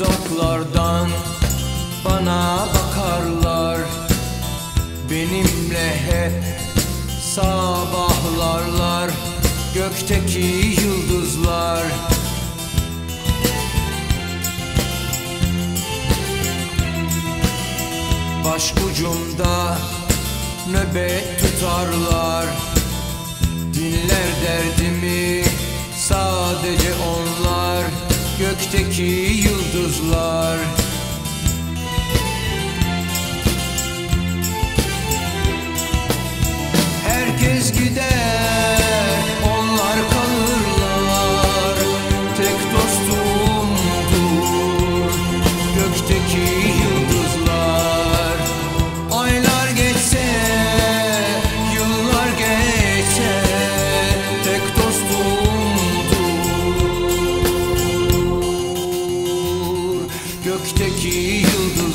uzaklardan bana bakarlar. Benimle hep sabahlarlar Gökteki yıldızlar. Başucumda nöbet tutarlar. Dinler derdimi sadece onlar. Gökteki Herkes gider, onlar kalırlar. Tek dostumdur gökteki yıldızlar. Aylar geçse, yıllar geçse Tek dostumdur gökteki yıldızlar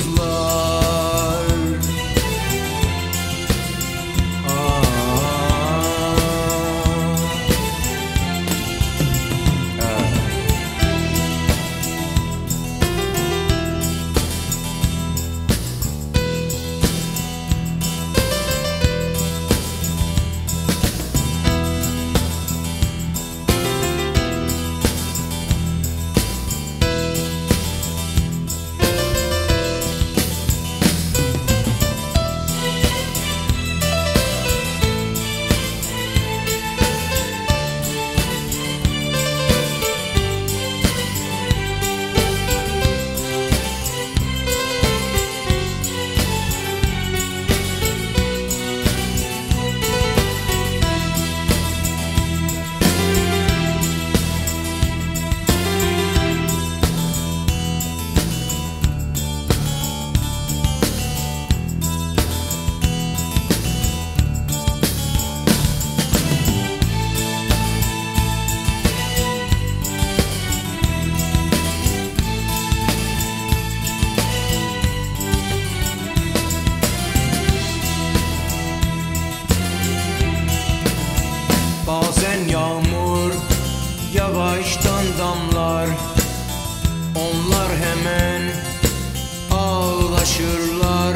ağlaşırlar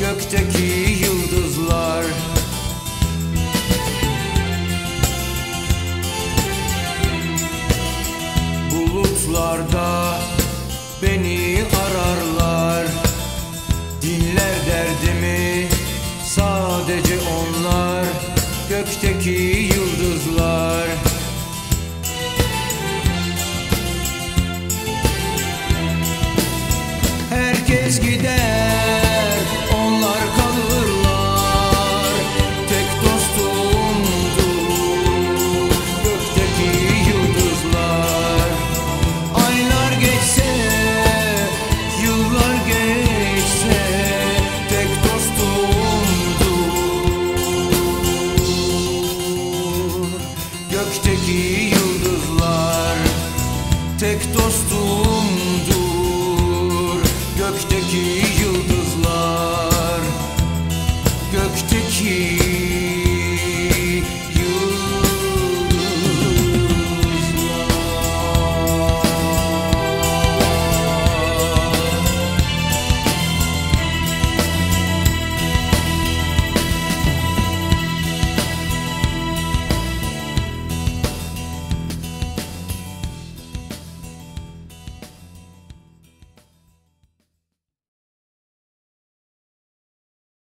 Gökteki yıldızlar. Bulutlarda beni ararlar. Dinler derdimi sadece onlar Gökteki yıldızlar Gökteki yıldızlar. Tek dostumdur. Gökteki